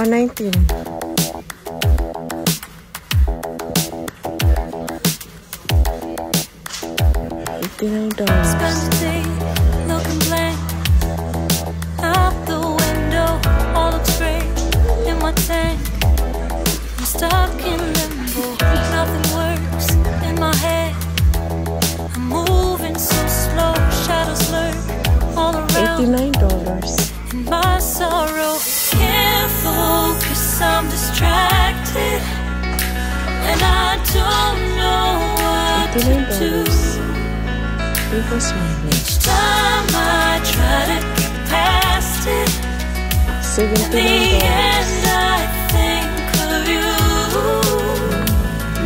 119. I'm distracted, and I don't know what to do. dollars. It was money. Each time I try to get past it, in the end. I think of you.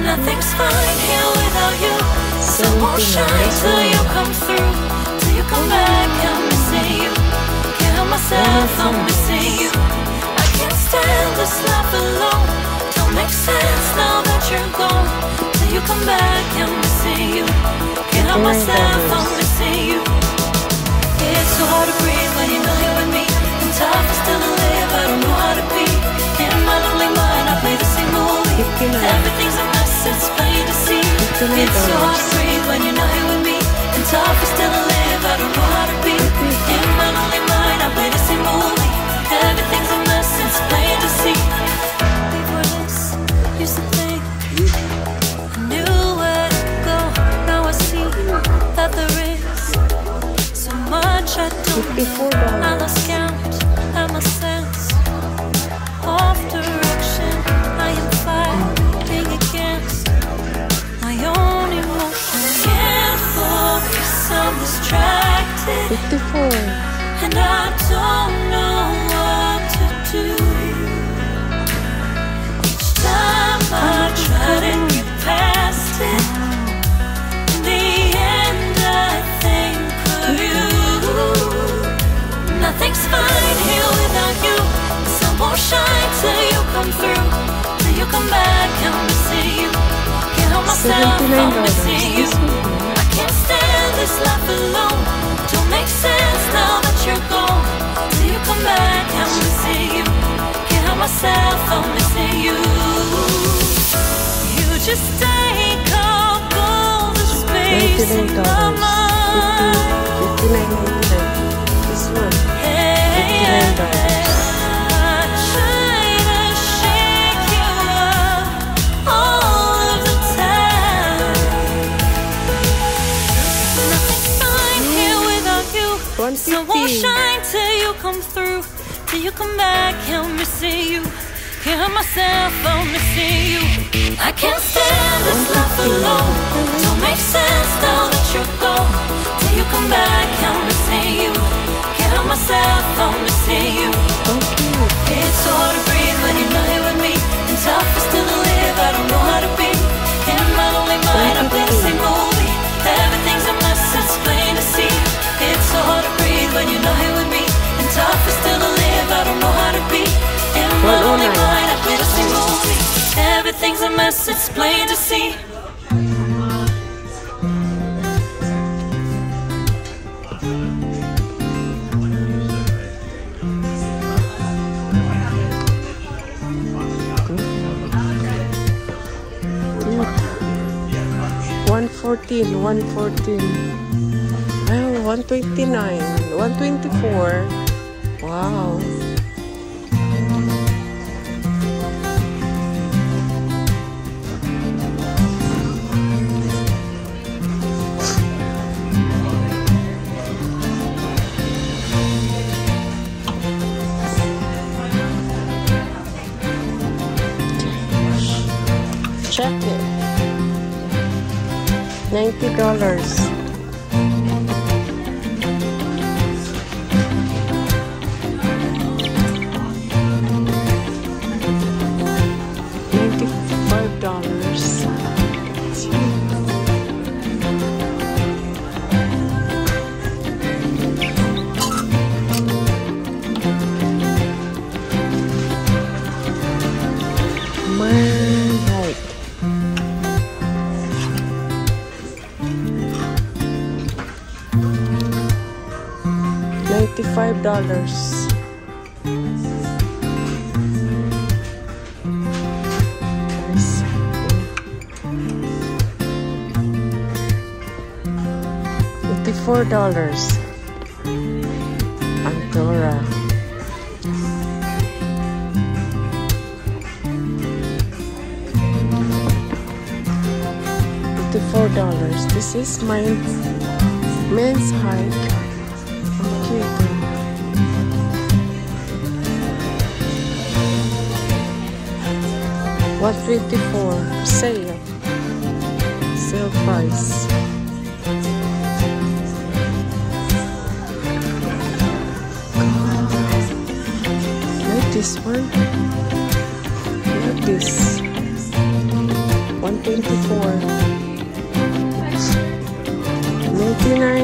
Nothing's fine here without you. Sun won't shine till you come through, till you come back. I'm missing you. Can't help myself, I'm missing you. I can't stand this life alone. Don't make sense now that you're gone. Till you come back, I'm missing you. Can't help myself, I'm missing you. It's so hard to breathe when you're not here with me. And tough is still to live, I don't know how to be. In my lonely mind, I play the same movie. Everything's a mess, it's plain to see. It's so hard to breathe when you're not here with me. And tough is still I don't Fifty-four. I lost count at my sense of direction. I am fighting against my own emotions. Can't focus, I'm distracted, Fifty-four. and I don't shine till you come through. Till you come back, I'm missing you. Can't help myself, I'm missing you. I can't stand this life alone. Don't make sense now that you're gone. Till you come back, I'm missing you. Can't help myself, I'm missing you. You just take up all the space you. One Sun won't shine till you come through. Till you come back, I'm missing you. Can't help myself, I'm missing you. I can't stand this life alone. Don't make sense now that you're gone. Till you come back, I'm missing you. Can't help myself, I'm missing you. It's hard to breathe when you're not here with me. And tough is still to live, I don't know how to be. 114, 114. Wow, 129, 124. Wow. $90 $45. Nice. Fifty-four dollars. Antora. Fifty-four dollars. This is my men's hike. 154 sale. Sale price. Like this one? Like this. 124 99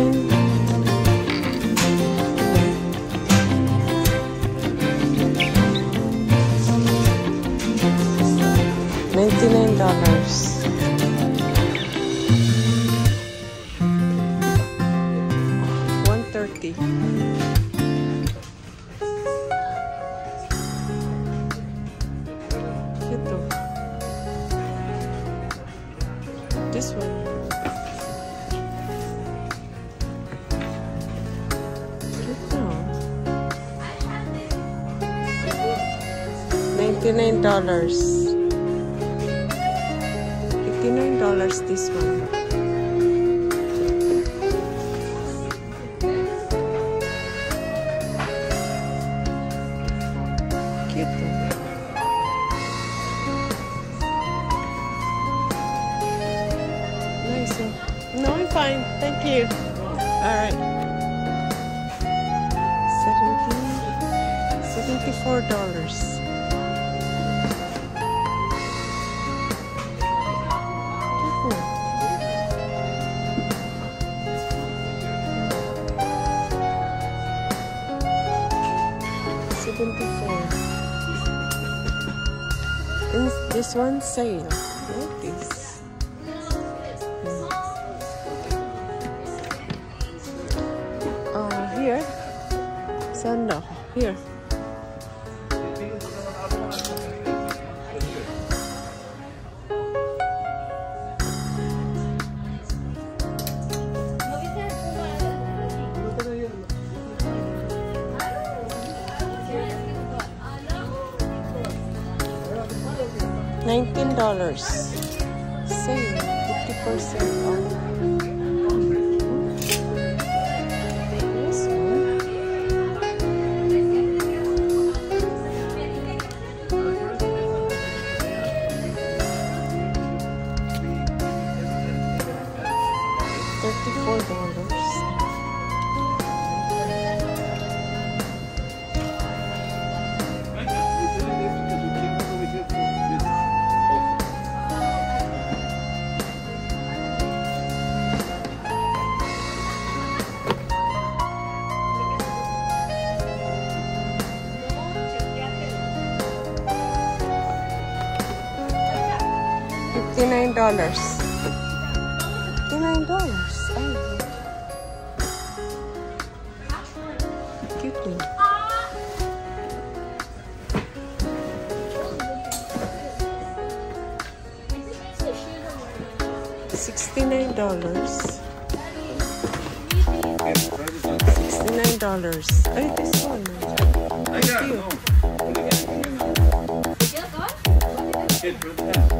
Fifty-nine dollars. $89 this one. Cute. Nice one. no I'm fine. Thank you. All right. $74 this one sale. Like this. Uh, here. Sandal. Here. Então, $59. $59. Sixty-nine dollars. Sixty-nine dollars. Oh, this one. Thank you.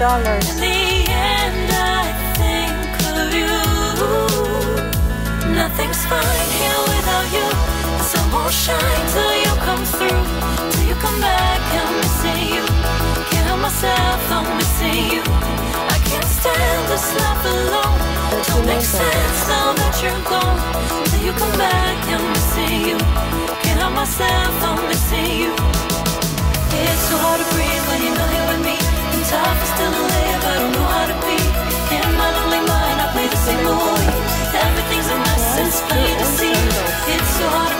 dollars. In the end, I think of you. Nothing's fine here without you. The sun won't shine till you come through. Till you come back, I'm missing you. Can't help myself, I'm missing you. I can't stand this life alone. Don't make sense now that you're gone. Till you come back, I'm missing you. Can't help myself, I'm missing you. It's so hard to breathe when you're not here with me. Everything's a mess, it's to see. It's so hard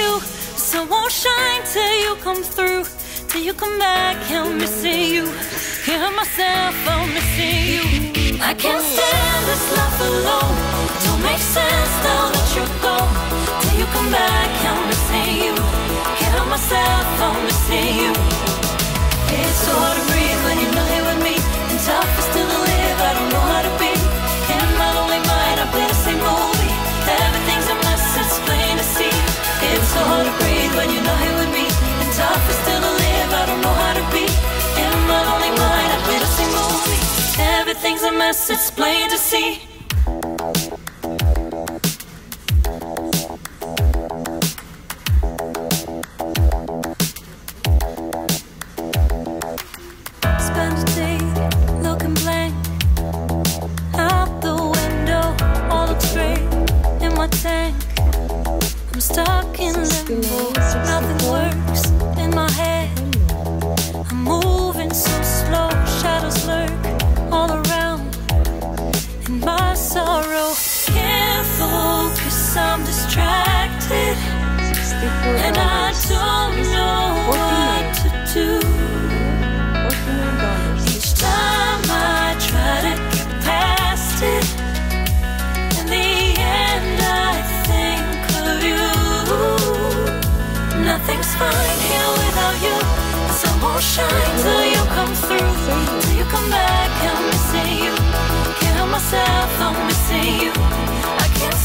you. Sun won't shine till you come through. Till you come back, I'm missing you. Help myself, I'm missing you. I can't stand this life alone. Don't make sense now that you're gone. Till you come back, I'm missing you. Help myself, I'm missing you. It's so hard to breathe tank. I'm stuck in limbo, nothing works in my head. I'm moving so slow, distracted, and I don't know what to do. Each time I try to get past it, in the end I think of you. Nothing's fine here without you. The sun won't shine till you come through. Till you come back, I'm missing you. Can't help myself, I'm missing you.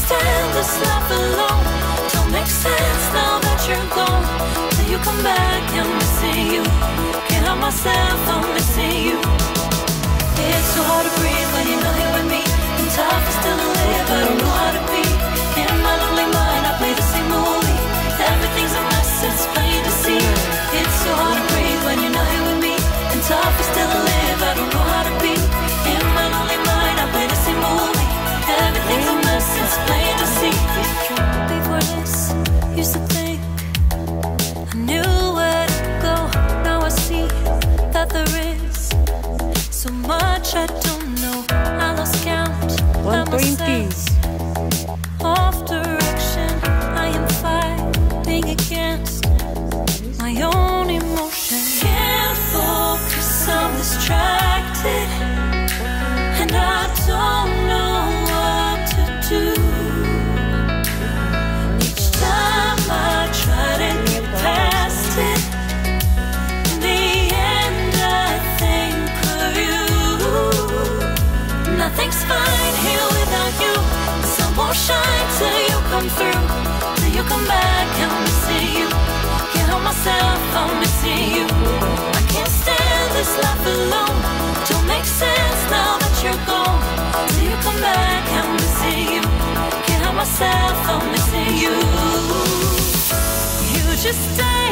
Stand this life alone. Don't make sense now that you're gone. Till you come back, I'm missing you. Can't help myself, I'm missing you. It's so hard to breathe when you're not here with me. And tough is still to live, I don't know how to be. In my lonely mind, I play the same movie. just stay.